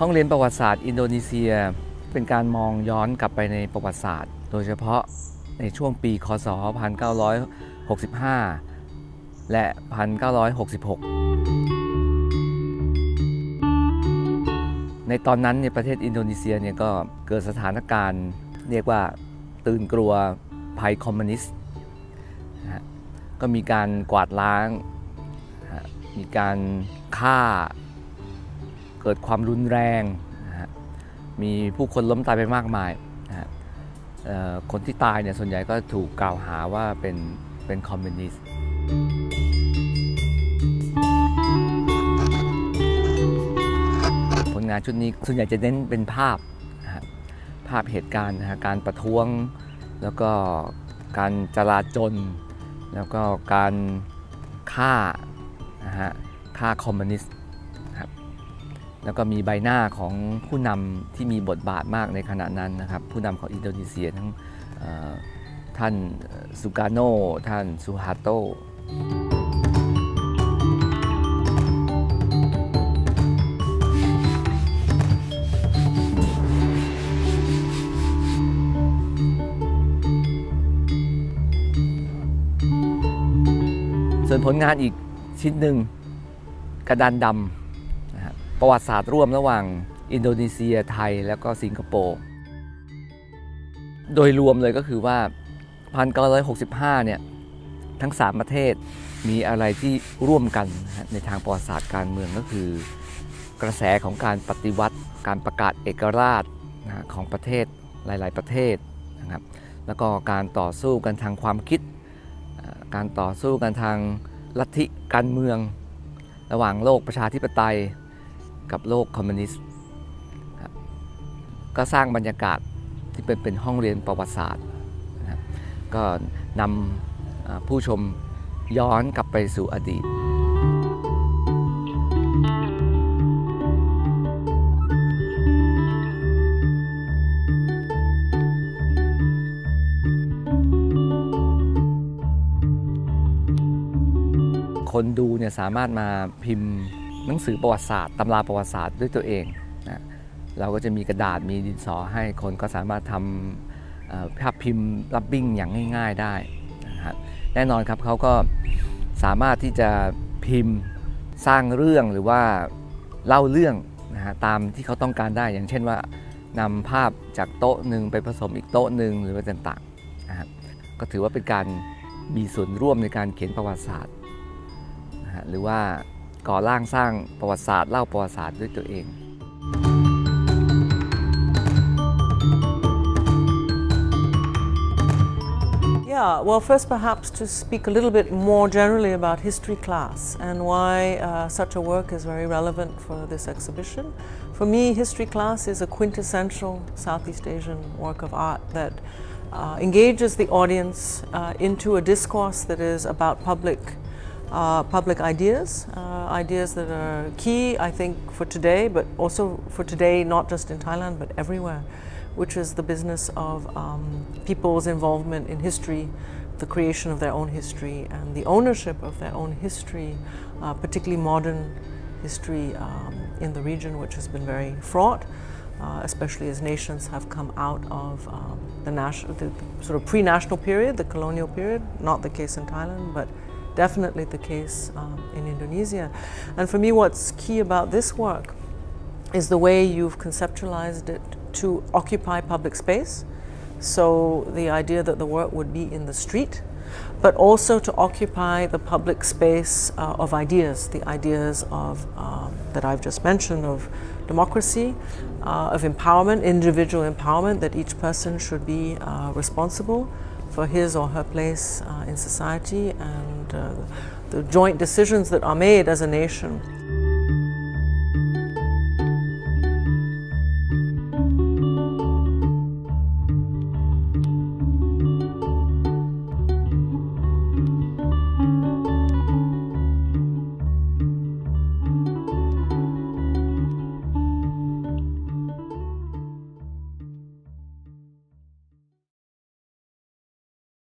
ห้องเรียนประวัติศาสตร์อินโดนีเซีย เป็นการมองย้อนกลับไปในประวัติศาสตร์ โดยเฉพาะในช่วงปี คศ 1965 และ 1966 ในตอนนั้นเนี่ยประเทศอินโดนีเซียเนี่ยก็เกิดสถานการณ์ เรียกว่าตื่นกลัวภัยคอมมิวนิสต์ ก็มีการกวาดล้าง มีการฆ่า เกิดความรุนแรงนะฮะมีผู้คนล้มตายไปมากมายนะฮะคนที่ตายเนี่ยส่วนใหญ่ก็ถูกกล่าวหาว่าเป็นเป็นคอมมิวนิสต์ผลงานชุดนี้ส่วนใหญ่จะเน้นเป็นภาพนะฮะภาพเหตุการณ์นะฮะการประท้วง แล้วก็การจลาจลแล้วก็การฆ่านะฮะฆ่าคอมมิวนิสต์ แล้วก็มีใบหน้าของผู้นำที่มีบทบาทมากในขณะนั้นนะครับ ผู้นำของอินโดนีเซียทั้งท่านสุกาโน ท่านซูฮาโตส่วนผลงานอีกชิ้นหนึ่งกระดานดำ ประวัติศาสตร์ร่วมระหว่างอินโดนีเซียไทยแล้วก็สิงคโปร์ โดยรวมเลยก็คือว่า 1965 เนี่ย ทั้ง 3 ประเทศมีอะไรที่ร่วมกันในทางประวัติศาสตร์การเมืองก็คือ กระแสของการปฏิวัติการประกาศเอกราชของประเทศหลาย ๆ ประเทศนะครับแล้วก็การต่อสู้กันทางความคิด การต่อสู้กันทางลัทธิการเมือง ระหว่างโลกประชาธิปไตย กับโลกคอมมิวนิสต์ครับก็สร้างบรรยากาศที่เป็นเป็นห้องเรียนประวัติศาสตร์นะก็นำผู้ชมย้อนกลับไปสู่อดีต คนดูเนี่ยสามารถมาพิมพ์ หนังสือประวัติศาสตร์ตำราประวัติศาสตร์ด้วยตัวเองนะเราก็จะมีกระดาษมีดินสอให้คนก็สามารถทำภาพพิมพ์รับบิ้งอย่างง่าย ๆได้นะฮะแน่นอนครับเขาก็สามารถที่จะพิมพ์สร้างเรื่องหรือว่าเล่าเรื่องนะฮะตามที่เขาต้องการได้อย่างเช่นว่านำภาพจากโต๊ะหนึ่งไปผสมอีกโต๊ะหนึ่งหรือว่าต่างๆนะฮะก็ถือว่าเป็นการมีส่วนร่วมในการเขียนประวัติศาสตร์นะฮะหรือว่า ก่อร่างสร้างประวัติศาสตร์เล่าประวัติศาสตร์ด้วยตัวเอง Yeah, well, first perhaps to speak a little bit more generally about history class and why uh, such a work is very relevant for this exhibition. For me, history class is a quintessential Southeast Asian work of art that uh, engages the audience uh, into a discourse that is about public public ideas, uh, ideas that are key, I think, for today, but also for today, not just in Thailand, but everywhere, which is the business of um, people's involvement in history, the creation of their own history, and the ownership of their own history, uh, particularly modern history um, in the region, which has been very fraught. Uh, especially as nations have come out of um, the, the, the sort of pre-national period, the colonial period, not the case in Thailand, but definitely the case um, in Indonesia. And for me, what's key about this work is the way you've conceptualized it to occupy public space. So the idea that the work would be in the street, but also to occupy the public space uh, of ideas, the ideas of um, that I've just mentioned of democracy, uh, of empowerment, individual empowerment, that each person should be uh, responsible for his or her place uh, in society and Uh, the joint decisions that are made as a nation.